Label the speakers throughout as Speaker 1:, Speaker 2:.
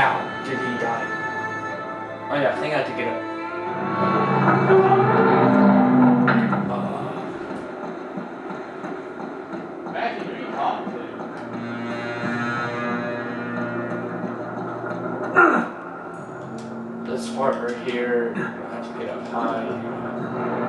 Speaker 1: How did he die? Oh yeah, I think I had to get up. Uh,
Speaker 2: Matthew, who you talking
Speaker 1: this part right here, I have to get up high.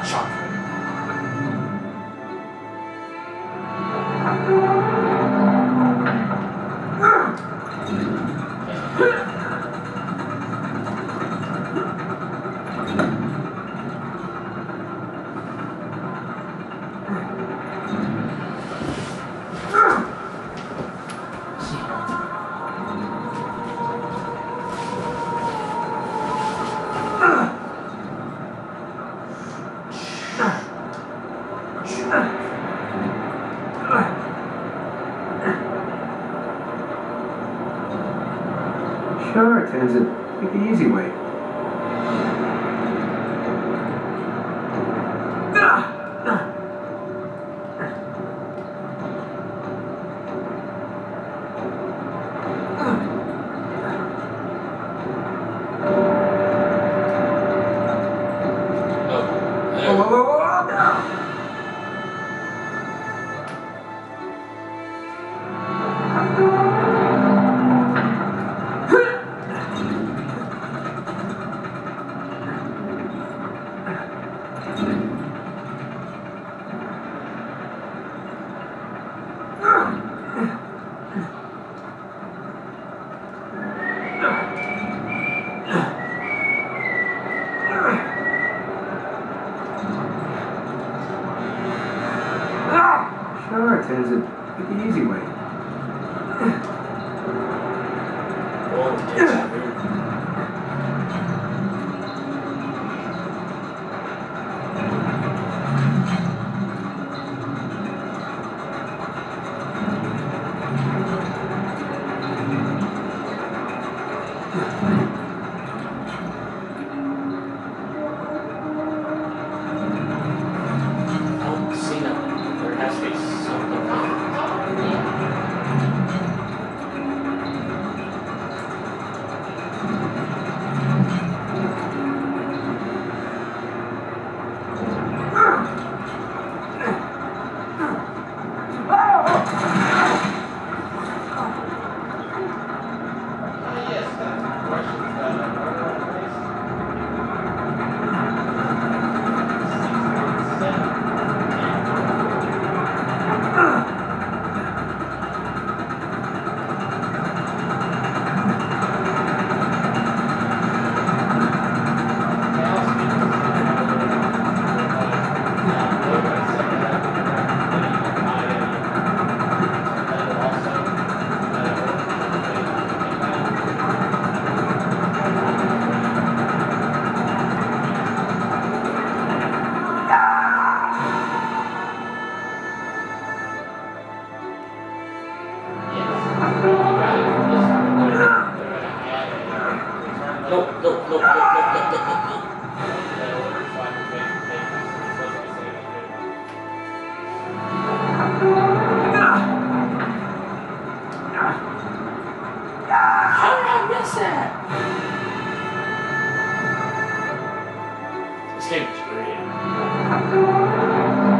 Speaker 1: Oh,
Speaker 3: Sure, turns it question.
Speaker 1: Nope, nope, nope, nope, nope, nope, nope, nope. This game is great.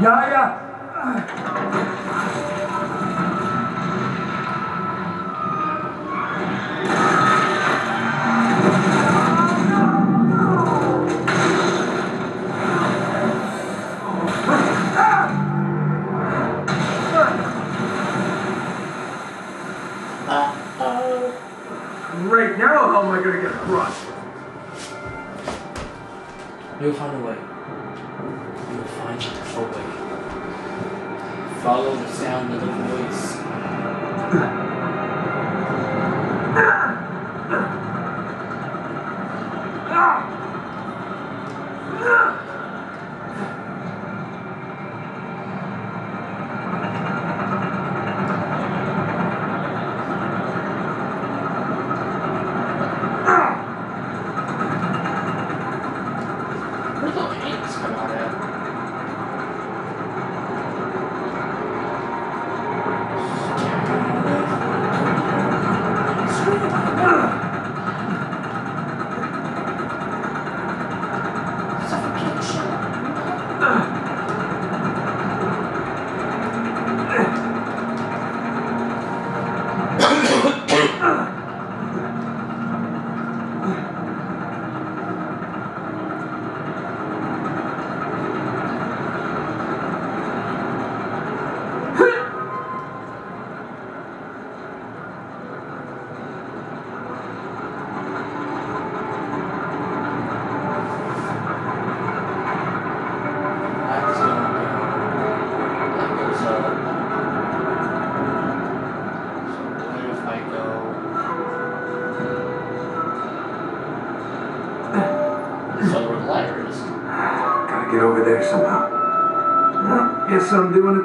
Speaker 3: Yeah, yeah. Right now, how am I going to get crushed?
Speaker 1: You'll find a way. Follow the sound of the voice. Where's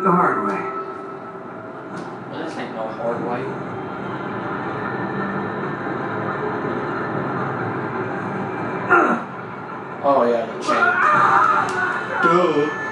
Speaker 1: the
Speaker 3: hard way.
Speaker 1: Well, this ain't no hard way. Oh yeah, the chain. Duh.